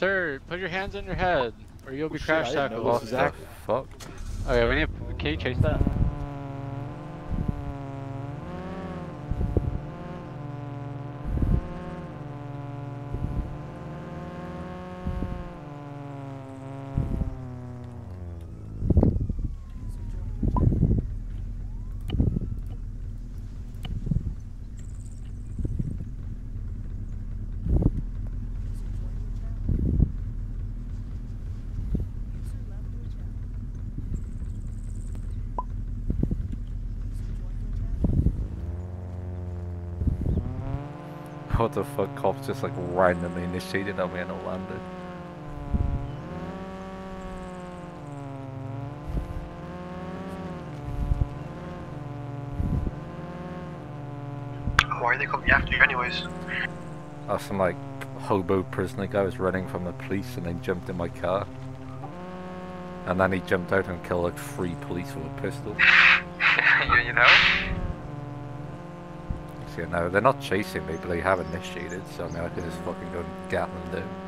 Sir, put your hands on your head, or you'll be Oh, shit, crash I didn't tackled. know Well, this was Zach, happening. fuck. Okay, we need. Can you chase that? What the fuck? Cops just like randomly initiated on me in Orlando. Why are they coming after you anyways? Uh, some like hobo prisoner guy was running from the police and then jumped in my car. And then he jumped out and killed like three police with a pistol. you, you know? You know, they're not chasing me, but they haven't initiated, so I mean, I could just fucking go and get them down.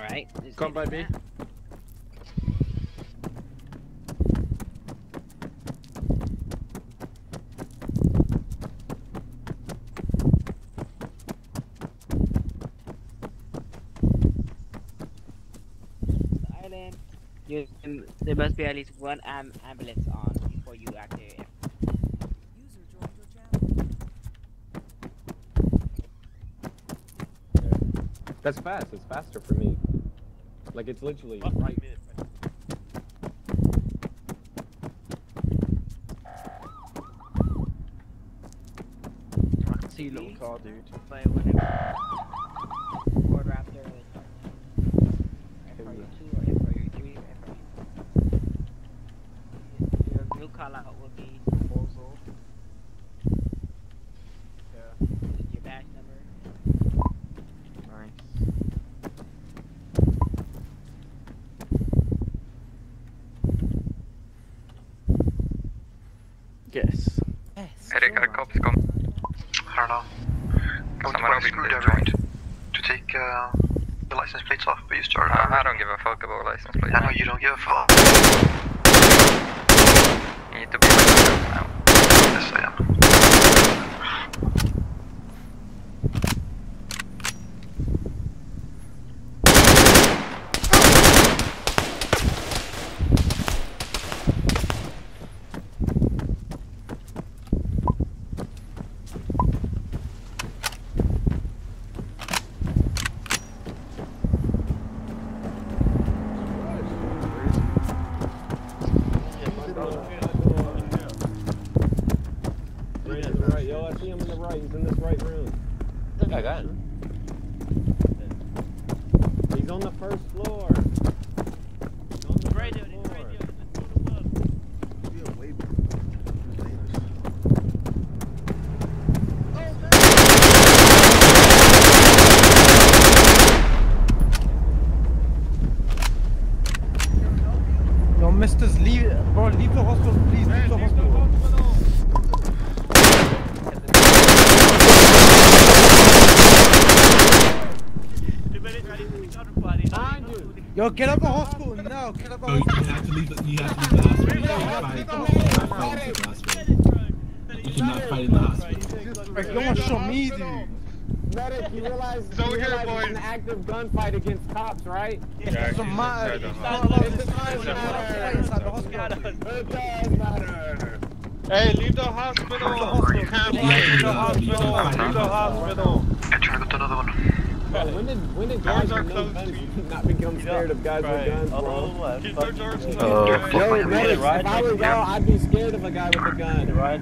Alright. Come by me. Island. You, um, there must be at least one am ambulance on before you activate. That's fast. It's faster for me. Like it's literally right. See you little car, dude. But whenever Ford Raptor is FRU2 or FRU3 or FRU Your new call out will be proposal. Yeah. Your badge number. Nice. Yes. Eric, are cops come? I don't know. Going to Someone buy a will be screwdriver joined. to take uh, the license plates off, but you started. I, I don't give a fuck about license plate. I know you don't give a fuck. You need to be now. Yes, I am. Right to the right. Yo, I see him in the right. He's in this right room. Yeah, I got it. He's on the first floor. He's on the Right first there, floor. right there. Leave, bro, leave the hospital, please, leave the hospital. Yo, get out the hospital now, get out the Oh, you hospital. have to leave the, you have to leave the hospital. You cannot fight, you cannot fight into the hospital. You cannot fight in the hospital. Like, you don't want to show me, dude. Medic, you realize, It's over you here, realize boys. it's an active gunfight against cops, right? It's a matter. It's It's a not allowed It does fight matter. inside the hospital. It does matter. Hey, leave the hospital! You can't You have to fight leave in the the hospital. You hospital! cannot fight in Leave the the hospital. hospital! Yeah, trying to go to another one. Bro, when did when did guys Doors are closed. guns not become scared of guys with guns, bro? Keep their doors closed. Oh, Yo, medics, if I was y'all, I'd be scared of a guy with a gun. Right.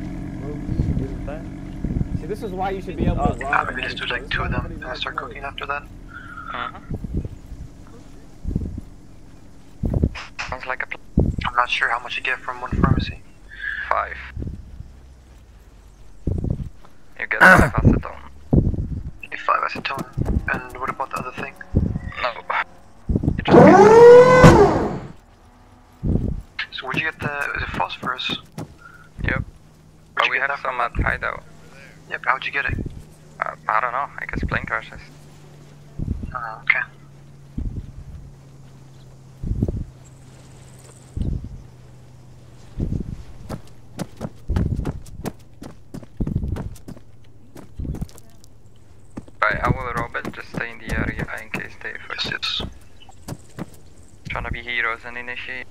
See, this is why you should be able to Uh, rob. maybe just do like two of them and then start cooking after that. Uh-huh. Sounds like a pl- I'm not sure how much you get from one pharmacy. five. You get five acetone. Maybe five acetone. And what about the other thing? No. You just get So where'd you get the, is it phosphorus? Yep. But you we have some at hideout. Yep, how'd you get it? Uh, I don't know. I guess plane crashes. Oh, okay. Right, I will rob it. Just stay in the area in case they Yes, fucking yes. trying to be heroes and initiate.